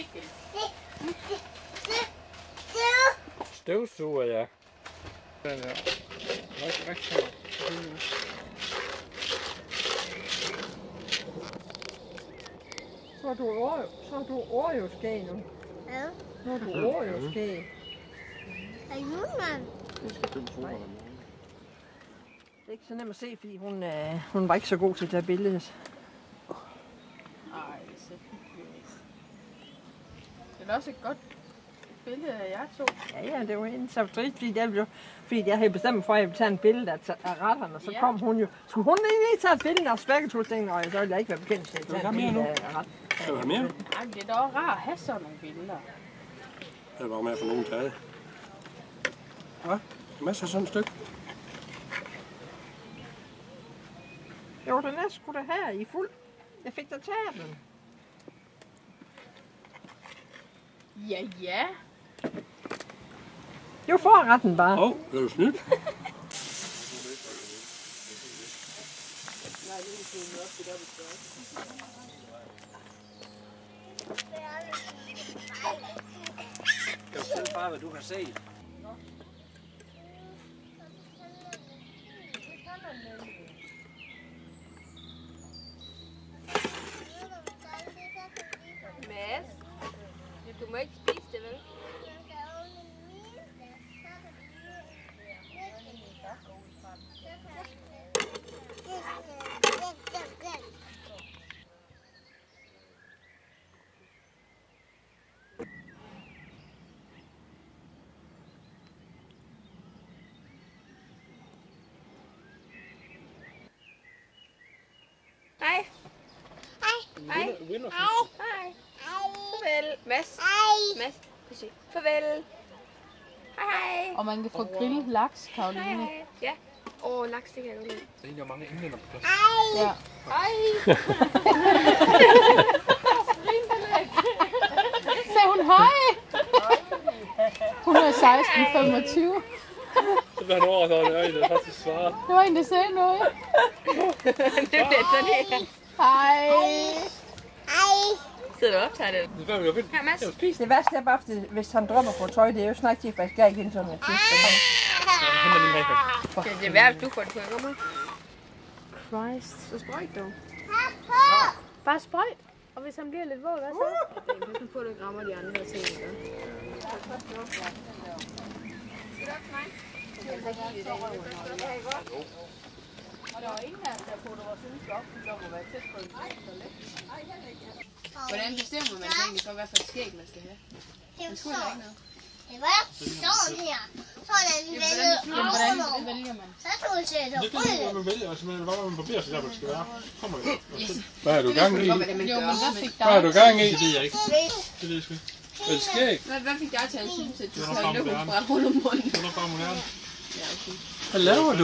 Ikke. Støvsuger, ja. Den er rigtig, rigtig Så har du Oreo, så har du Oreo-skæg nu. Ja. Nu har du. Er Julemand? Det skal støvsuger den Det er ikke så nemt at se, fordi hun, øh, hun var ikke så god til at tage billedet. Ej, så hyggeligt. Det er også et godt billede af jer to. Ja, ja, det var hende så trist, fordi jeg, blev, fordi jeg havde bestemt mig for, at jeg ville tage en billede af, af retterne, og så Ja. kom hun jo. Skulle hun lige tage et billede af tænkte jeg, så ville jeg ikke være bekendt til at tage et mere billede nu? af retten. Skal du have mere? Ej, men det er da også rart at have sådan nogle billeder. Er bare med at få nogen taget. Ja, masser af sådan et stykke. Jo, den er sgu da her i fuld. Jeg fik da taget den. Ja, ja. Jo, forretten bare. Åh, oh, er du snydt? Kan du fortælle bare, hvad du har set? Mads, du må ikke spise det, vel? Hej. Hej. Hej. Hej. Farvel. Mads. Mads. Præcis. Farvel. Hej hej. Og man kan få grillet laks, Hej Karoline. hej. Ja. Åh, oh, laks, det kan jeg godt lide. Der er egentlig mange englænder på plads. Ja. Hej. Sagde hun hej? Hun er 16, 25. Så bliver han overrasket over, at det er faktisk svaret. Det var en, der sagde noget. det bliver sådan her. Hej. Sidder du og optager det? Det er jo vildt. Her, Mads. Det værste er bare, hvis han drømmer på tøj, det er jo snart til, for jeg skal ikke ind sådan en er lige med. Det er værd, hvis du får det på en nummer. Christ. Så sprøjt dog. Bare sprøjt. Og hvis han bliver lidt våd, hvad så? Pas nu på, at du ikke rammer de andre ting. Ikke? Hvordan bestemmer man egentlig for, hvad for et skæg man skal have? Man skulle da ikke noget. Det var sådan her. Sådan er vælger over. vælger man? Så tog jeg til at Det er det, røde. man vælger. Altså, man hvad man barberer sig der, hvor det skal være. Kommer. Hvad har du gang i? Jo, men hvad fik Hvad har dig? du gang i? Det ved jeg ikke. Det ved jeg sgu ikke. Er det skæg? Hvad, hvad fik dig til at synes, at du var bare have moderne. fra hul om munden? Det er bare moderne. Ja, okay. Hvad laver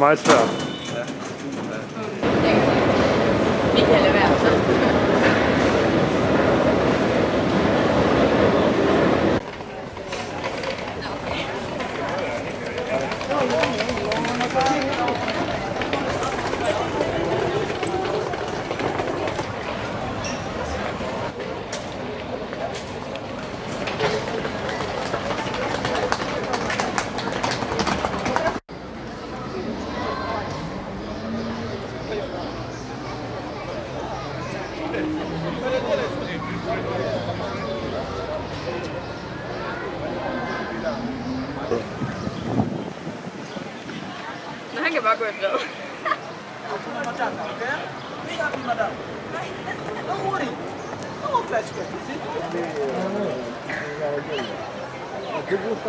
var meget svært. Ja. Vi kan lade være, så. Okay. Kan bare gå i fred. Che gusto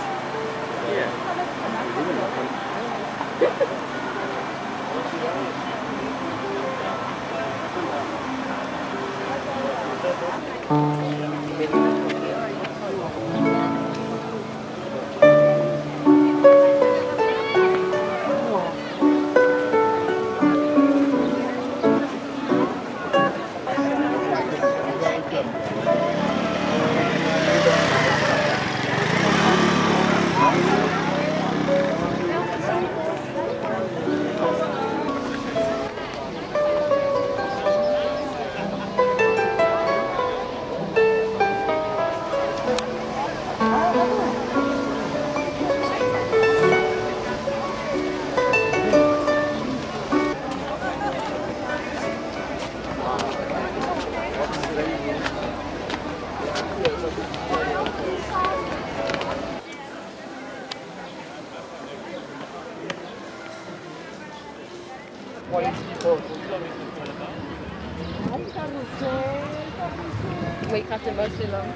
Captain Barcelona.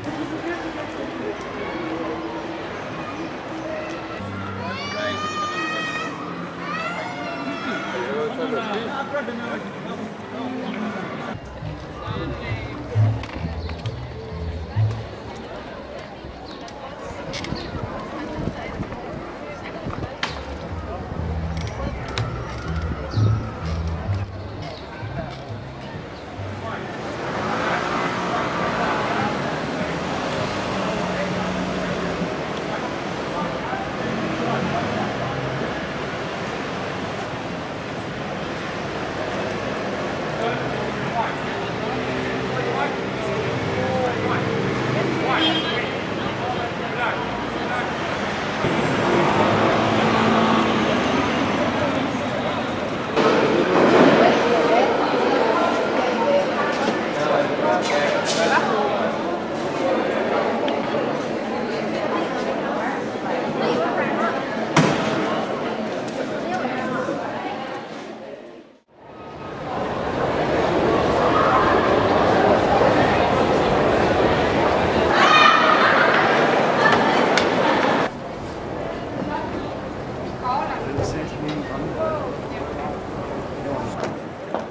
Så. Fuck, det er varmt. Du må ikke kræfte en voldstille om.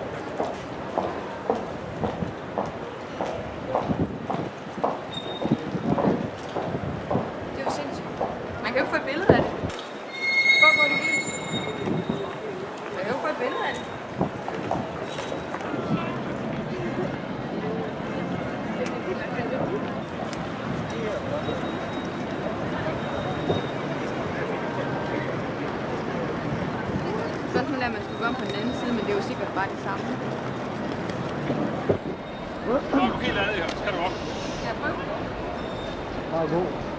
Det er jo sindssygt. Man kan jo ikke få et billede af det. Fuck, hvor er det vildt. Man kan jo ikke få et billede af det. Spørgsmålet er, om man skulle gå om på den anden side, men det er jo sikkert bare det samme. Ja, prøv. Bare gå.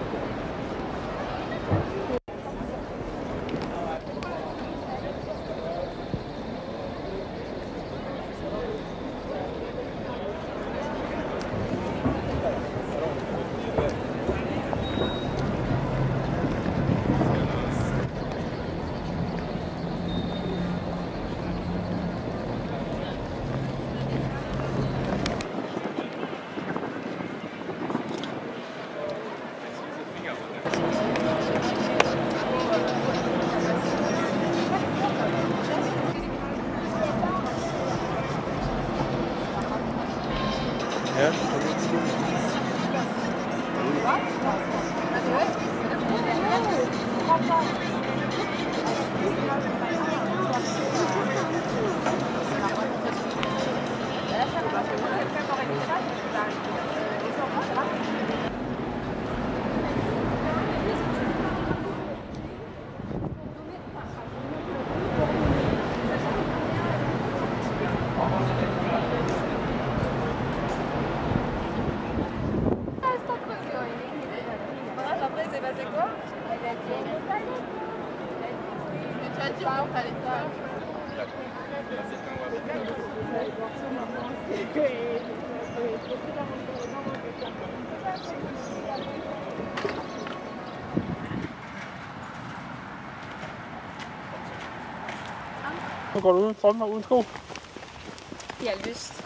Nu går du uden strømper uden sko. Jeg har lyst.